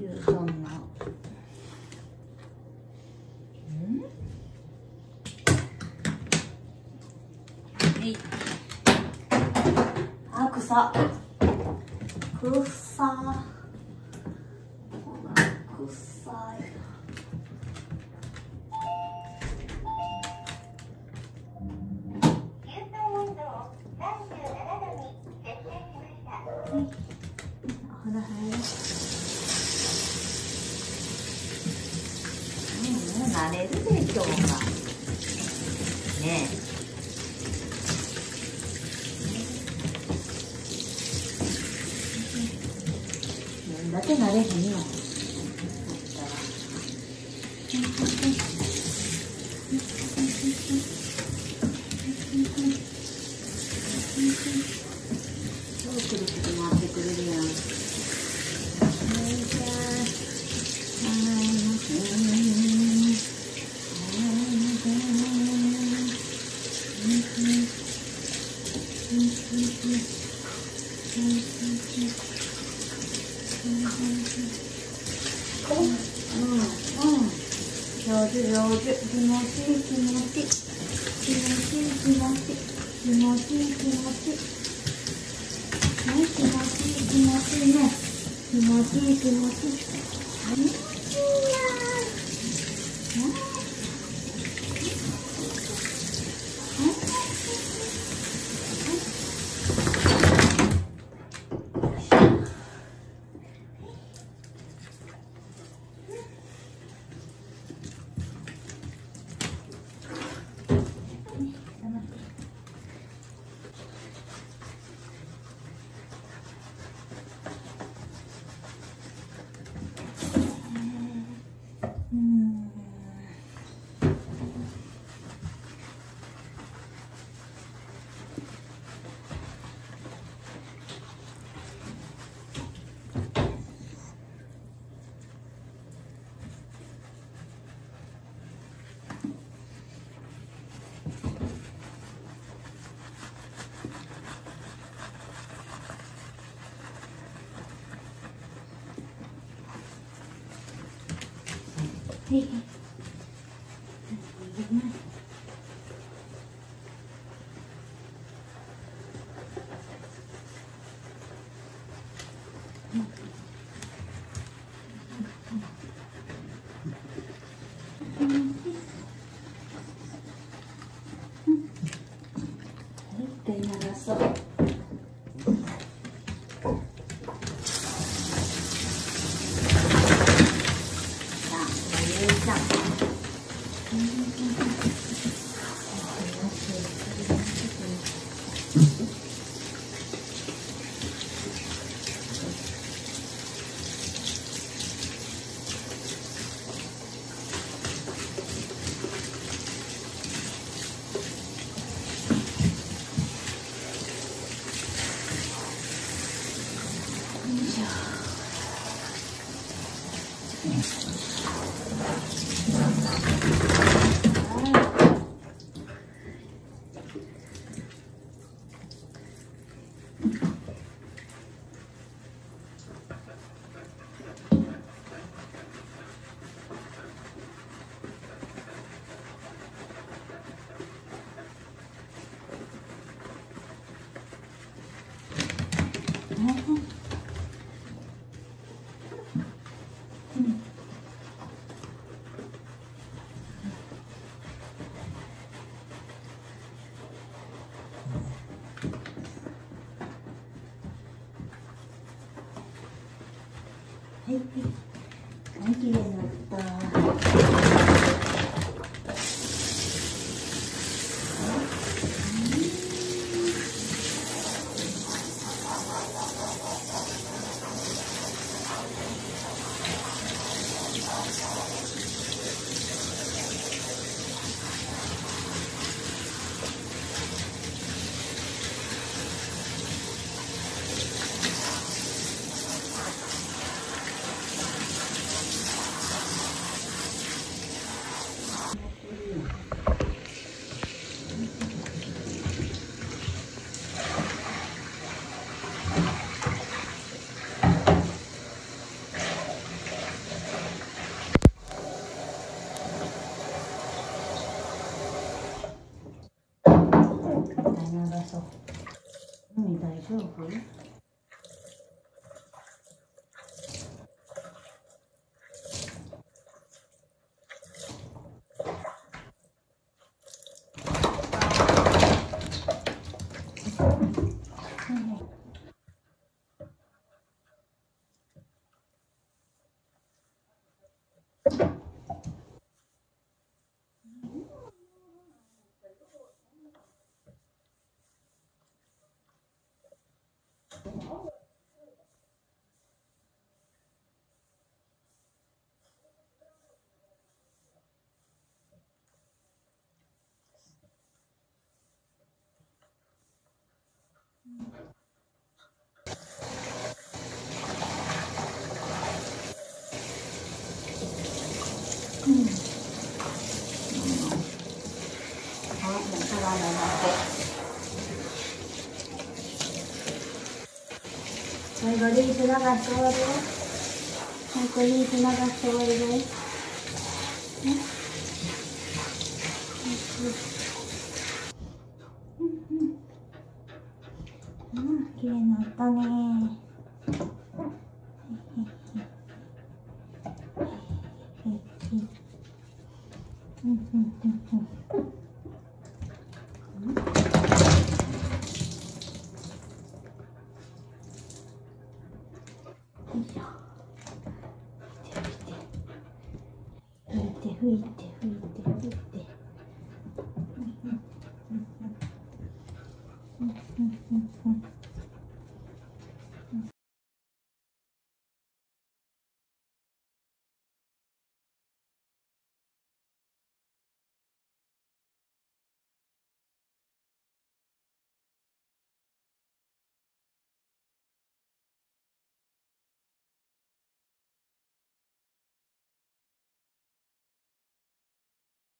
牛丼のうんはいあ草草臭い牛丼温度を37度に設定しました。お風呂入るうんもう慣れるで今日がね。えなんだけ慣れへんの？そうくる？くる回ってくれるやん。よいしょうんうん上手上手気持ちいい気持ちいい気持ちいい気持ちいい気持ちいい気持ちいいはい、気持ちいい気持ちいいね。気持ちいい気持ちいい。はい。はい、で流そう。さあ、ゆうちゃん。よいしょはい、はい、綺麗になった。 괜찮아 보여? 最後リース流して終わりよ。最後リース流して終わりです。ね。うん。うん。うん、綺麗になったねうん。うん。うん。うん。拭いて拭いて拭いて。うんうんうんうん